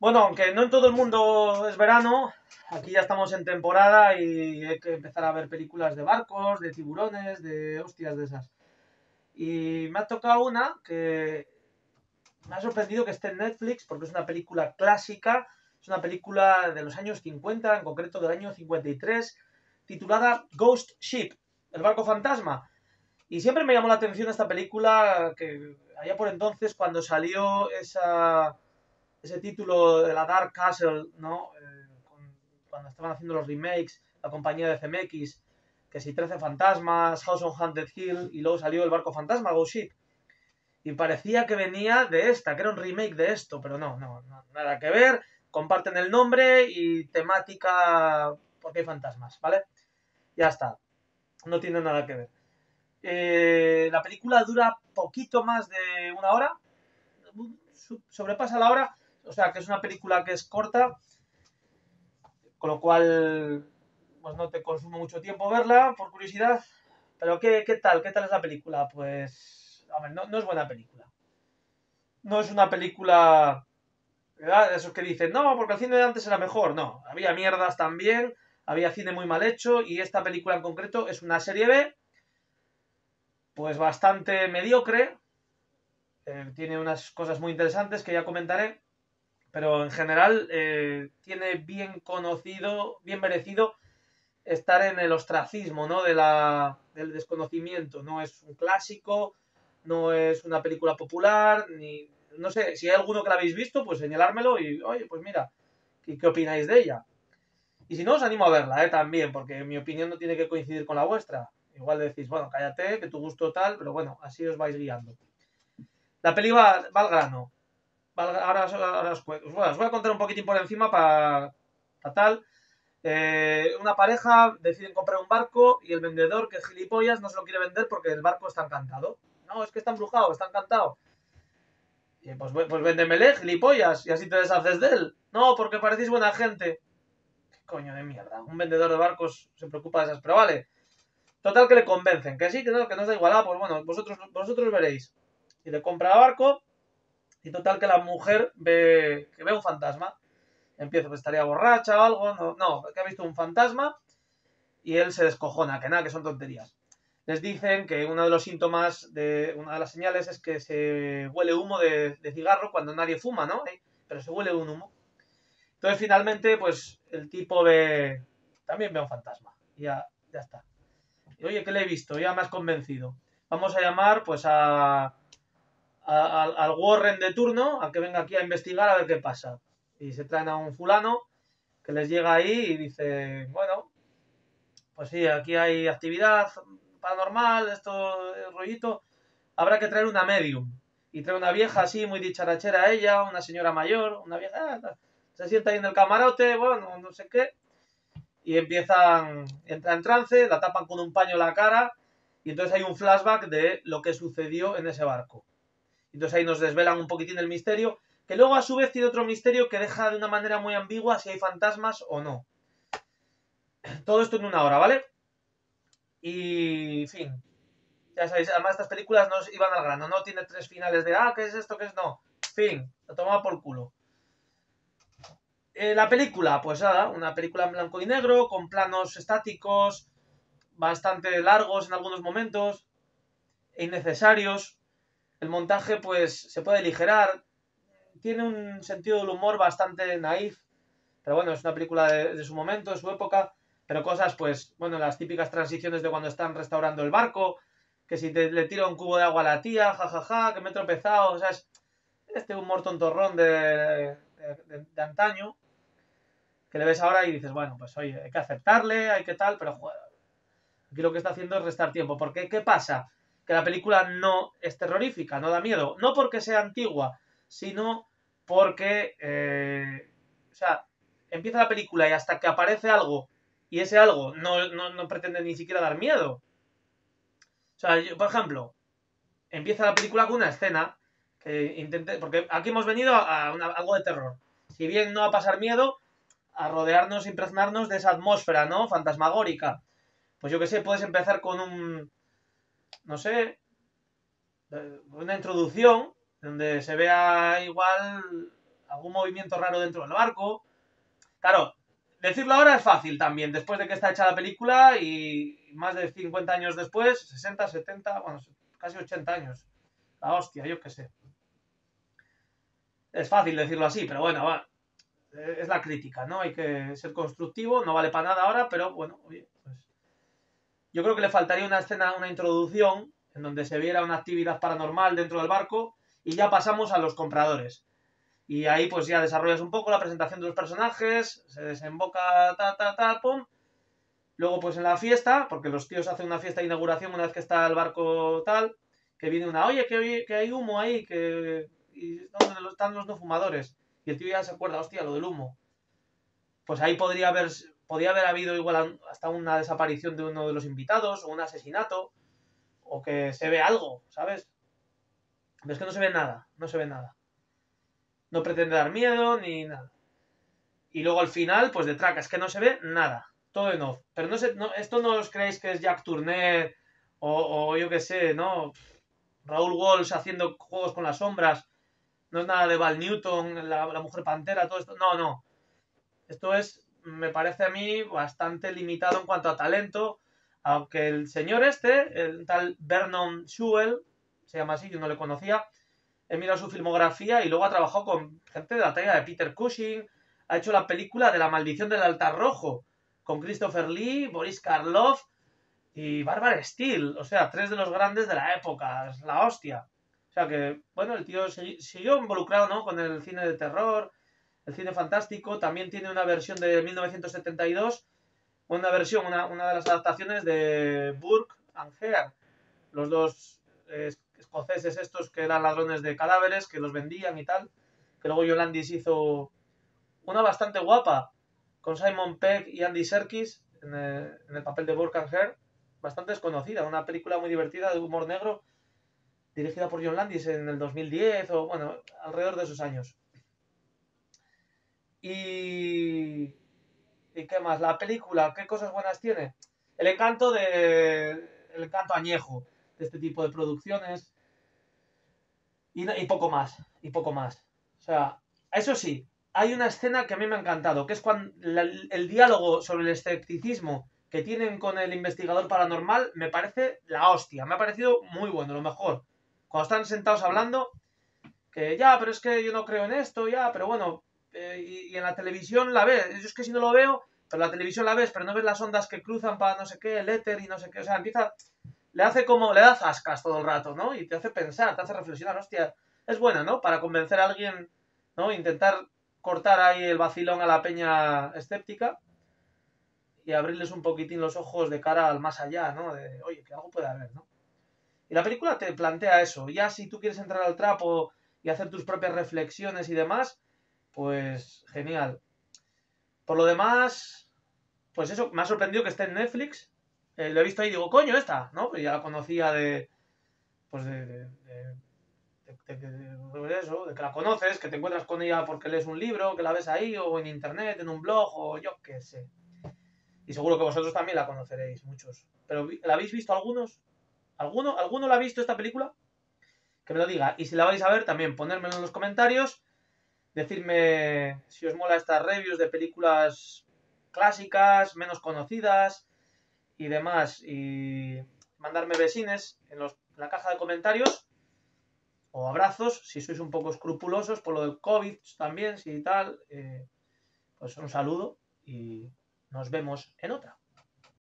Bueno, aunque no en todo el mundo es verano, aquí ya estamos en temporada y hay que empezar a ver películas de barcos, de tiburones, de hostias de esas. Y me ha tocado una que me ha sorprendido que esté en Netflix porque es una película clásica, es una película de los años 50, en concreto del año 53, titulada Ghost Ship, el barco fantasma. Y siempre me llamó la atención esta película que allá por entonces cuando salió esa, ese título de la Dark Castle, ¿no? Eh, cuando estaban haciendo los remakes, la compañía de CMX, que si 13 fantasmas, House on Haunted Hill, y luego salió el barco fantasma, Ghost Ship. Y parecía que venía de esta, que era un remake de esto, pero no, no, no nada que ver. Comparten el nombre y temática porque hay fantasmas, ¿vale? Ya está. No tiene nada que ver. Eh, la película dura poquito más de una hora. Sobrepasa la hora. O sea, que es una película que es corta. Con lo cual, pues no te consumo mucho tiempo verla, por curiosidad. Pero ¿qué, qué tal? ¿Qué tal es la película? Pues a ver, no, es buena película. No es una película ¿verdad? esos que dicen, no, porque el cine de antes era mejor. No, había mierdas también, había cine muy mal hecho y esta película en concreto es una serie B, pues bastante mediocre. Eh, tiene unas cosas muy interesantes que ya comentaré, pero en general eh, tiene bien conocido, bien merecido estar en el ostracismo, ¿no? De la, del desconocimiento. No es un clásico, no es una película popular, ni... No sé, si hay alguno que la habéis visto, pues señalármelo y, oye, pues mira, ¿qué, qué opináis de ella? Y si no, os animo a verla, ¿eh? También, porque mi opinión no tiene que coincidir con la vuestra. Igual decís, bueno, cállate, que tu gusto tal, pero bueno, así os vais guiando. La peli va, al grano. Ahora, os, voy a contar un poquitín por encima para tal. Eh, una pareja deciden comprar un barco y el vendedor, que gilipollas, no se lo quiere vender porque el barco está encantado. No, es que está embrujado, está encantado. Y pues, pues véndemele, gilipollas, y así te deshaces de él. No, porque parecéis buena gente. ¿Qué coño de mierda? Un vendedor de barcos se preocupa de esas, pero vale. Total que le convencen, que sí, que no, que no da igual. Ah, pues bueno, vosotros, vosotros veréis. Y le compra el barco, y total que la mujer ve que ve un fantasma. Empieza, pues estaría borracha o algo. No, no, que ha visto un fantasma. Y él se descojona, que nada, que son tonterías les dicen que uno de los síntomas, de una de las señales es que se huele humo de, cigarro cuando nadie fuma, ¿no? Eh, pero se huele un humo. Entonces finalmente, pues el tipo ve, también ve un fantasma. Y ya, ya está. Y, Oye, ¿qué le he visto? Ya me has convencido. Vamos a llamar pues a, al Warren de turno, a que venga aquí a investigar a ver qué pasa. Y se traen a un fulano que les llega ahí y dice, bueno, pues sí, aquí hay actividad, paranormal, esto, el rollito, habrá que traer una medium. Y trae una vieja así, muy dicharachera ella, una señora mayor, una vieja, ah, se sienta ahí en el camarote, bueno, no sé qué, y empiezan, entra en trance, la tapan con un paño la cara, y entonces hay un flashback de lo que sucedió en ese barco. Entonces ahí nos desvelan un poquitín el misterio, que luego a su vez tiene otro misterio que deja de una manera muy ambigua si hay fantasmas o no. Todo esto en una hora, ¿vale? Y, fin, ya sabéis, además estas películas no iban al grano, no tiene tres finales de, ah, ¿qué es esto? ¿Qué es? No. Fin, lo tomaba por culo. Eh, la película, pues nada, una película en blanco y negro, con planos estáticos, bastante largos en algunos momentos, e innecesarios. El montaje, pues, se puede aligerar. Tiene un sentido del humor bastante naif, pero bueno, es una película de su momento, de su época pero cosas, pues, bueno, las típicas transiciones de cuando están restaurando el barco, que si te, le tiro un cubo de agua a la tía, jajaja, que me he tropezado, o sea, es este humor tontorrón de, de, antaño, que le ves ahora y dices, bueno, pues oye, hay que aceptarle, hay que tal, pero joder, aquí lo que está haciendo es restar tiempo. Porque, ¿qué pasa? Que la película no es terrorífica, no da miedo. No porque sea antigua, sino porque, eh, o sea, empieza la película y hasta que aparece algo y ese algo no, pretende ni siquiera dar miedo. O sea, por ejemplo, empieza la película con una escena que intente, porque aquí hemos venido a, algo de terror. Si bien no a pasar miedo, a rodearnos, impregnarnos de esa atmósfera, ¿no? Fantasmagórica. Pues yo que sé, puedes empezar con un, no sé, una introducción donde se vea igual algún movimiento raro dentro del barco. Claro, decirlo ahora es fácil también, después de que está hecha la película y más de 50 años después, 60, 70, bueno, casi 80 años. La hostia, yo qué sé. Es fácil decirlo así, pero bueno, va. Es la crítica, ¿no? Hay que ser constructivo, no vale para nada ahora, pero bueno, oye. Yo creo que le faltaría una escena, una introducción, en donde se viera una actividad paranormal dentro del barco, y ya pasamos a los compradores. Y ahí pues ya desarrollas un poco la presentación de los personajes, se desemboca ta, ta, ta, pum. Luego pues en la fiesta, porque los tíos hacen una fiesta de inauguración una vez que está el barco tal, que viene una, oye, que, que hay humo ahí, que y ¿dónde están los no fumadores? Y el tío ya se acuerda, hostia, lo del humo. Pues ahí podría haber, podría haber habido igual hasta una desaparición de uno de los invitados, o un asesinato, o que se ve algo, ¿sabes? Pero es que no se ve nada, no se ve nada no pretende dar miedo ni nada. Y luego al final, pues de traca, es que no se ve nada, todo en off. Pero no, no esto no os creéis que es Jack Turner o, yo qué sé, ¿no? Raúl Walsh haciendo juegos con las sombras. No es nada de Val Newton, la, mujer pantera, todo esto. No, no. Esto es, me parece a mí, bastante limitado en cuanto a talento. Aunque el señor este, el tal Vernon Sewell, se llama así, yo no le conocía, he mirado su filmografía y luego ha trabajado con gente de la talla de Peter Cushing, ha hecho la película de La maldición del altar rojo, con Christopher Lee, Boris Karloff y Barbara Steele, o sea, tres de los grandes de la época, es la hostia. O sea que, bueno, el tío siguió involucrado, ¿no? Con el cine de terror, el cine fantástico, también tiene una versión de 1972, una versión, una, una de las adaptaciones de Burke and Hare, los dos escoceses estos que eran ladrones de cadáveres, que los vendían y tal. Que luego Yolandis hizo una bastante guapa con Simon Pegg y Andy Serkis en el, papel de Burke and bastante desconocida, una película muy divertida de humor negro dirigida por John Landis en el 2010 o bueno, alrededor de esos años. Y ¿Y qué más? La película, ¿qué cosas buenas tiene? El encanto de el encanto añejo de este tipo de producciones. Y, y poco más, y poco más. O sea, eso sí, hay una escena que a mí me ha encantado, que es cuando el diálogo sobre el escepticismo que tienen con el investigador paranormal me parece la hostia, me ha parecido muy bueno, lo mejor. Cuando están sentados hablando, que ya, pero es que yo no creo en esto, ya, pero bueno, eh, y, en la televisión la ves, yo es que si no lo veo, pero la televisión la ves, pero no ves las ondas que cruzan para no sé qué, el éter y no sé qué, o sea, empieza, le hace como, le da zascas todo el rato, ¿no? Y te hace pensar, te hace reflexionar, hostia, es buena, ¿no? Para convencer a alguien, ¿no? Intentar cortar ahí el vacilón a la peña escéptica y abrirles un poquitín los ojos de cara al más allá, ¿no? De, oye, que algo puede haber, ¿no? Y la película te plantea eso. Ya si tú quieres entrar al trapo y hacer tus propias reflexiones y demás, pues genial. Por lo demás, pues eso, me ha sorprendido que esté en Netflix eh, lo he visto ahí y digo, coño, esta, ¿no? Pues ya la conocía de. Pues de. de, de eso, de que la conoces, que te encuentras con ella porque lees un libro, que la ves ahí, o en internet, en un blog, o yo qué sé. Y seguro que vosotros también la conoceréis, muchos. Pero ¿la habéis visto algunos? ¿Alguno, ¿Alguno la ha visto esta película? Que me lo diga. Y si la vais a ver, también ponérmelo en los comentarios. Decirme si os mola estas reviews de películas clásicas, menos conocidas, y demás y mandarme besines en, la caja de comentarios o abrazos si sois un poco escrupulosos por lo del COVID también, si tal, eh, pues un saludo y nos vemos en otra.